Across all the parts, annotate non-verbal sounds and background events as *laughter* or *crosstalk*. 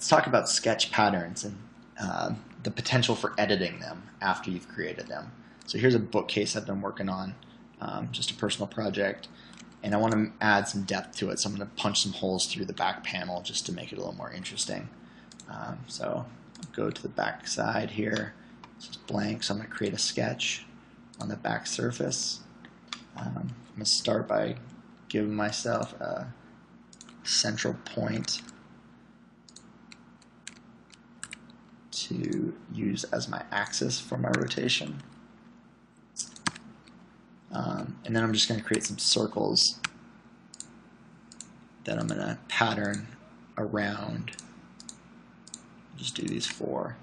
let's talk about sketch patterns and uh, the potential for editing them after you've created them. So here's a bookcase I've been working on, um, just a personal project, and I want to add some depth to it, so I'm going to punch some holes through the back panel just to make it a little more interesting. Um, so I'll go to the back side here, it's just blank, so I'm going to create a sketch on the back surface. Um, I'm going to start by giving myself a central point to use as my axis for my rotation. Um, and then I'm just going to create some circles that I'm going to pattern around. Just do these four.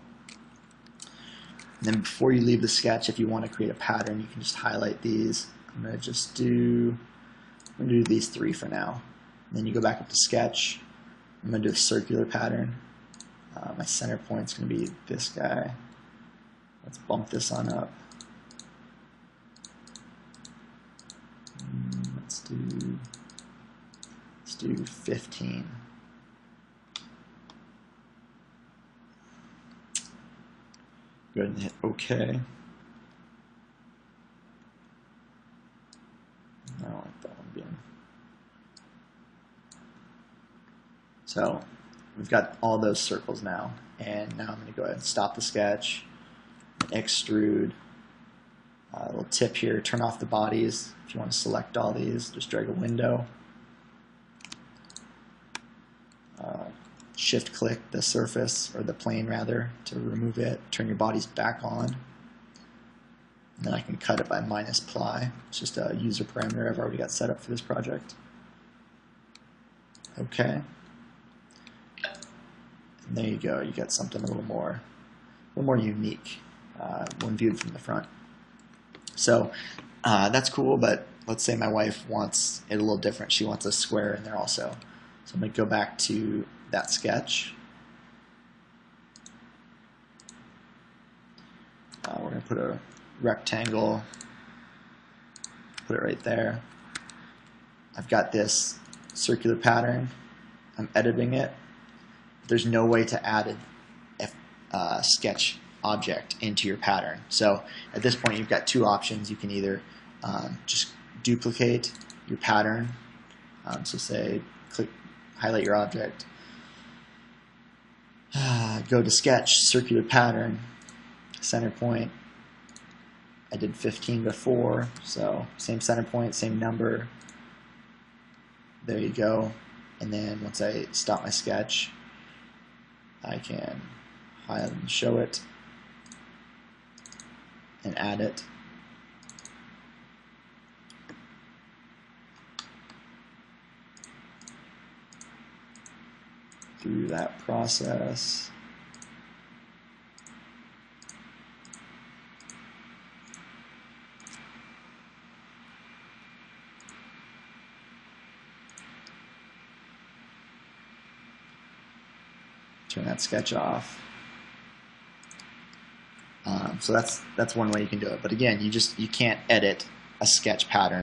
And then before you leave the sketch, if you want to create a pattern, you can just highlight these. I'm going to just do, I'm going to do these three for now. And then you go back up to sketch. I'm going to do a circular pattern. Uh, my center point is going to be this guy. Let's bump this on up. Mm, let's do let's do 15. Go ahead and hit OK. I don't like that one being. So we've got all those circles now. And now I'm going to go ahead and stop the sketch, extrude, uh, a little tip here, turn off the bodies. If you want to select all these, just drag a window. Uh, shift click the surface, or the plane rather, to remove it. Turn your bodies back on. And then I can cut it by minus ply. It's just a user parameter I've already got set up for this project. Okay. And there you go. You get something a little more, a little more unique uh, when viewed from the front. So uh, that's cool. But let's say my wife wants it a little different. She wants a square in there also. So I'm going to go back to that sketch. Uh, we're going to put a rectangle, put it right there. I've got this circular pattern. I'm editing it there's no way to add a, sketch object into your pattern. So at this point, you've got two options. You can either um, just duplicate your pattern. Um, so say, click, highlight your object, uh, *sighs* go to sketch, circular pattern, center point. I did 15 before, so same center point, same number. There you go. And then once I stop my sketch, I can hide and show it and add it. Through that process. Turn that sketch off. Um, so that's that's one way you can do it. But again, you just you can't edit a sketch pattern.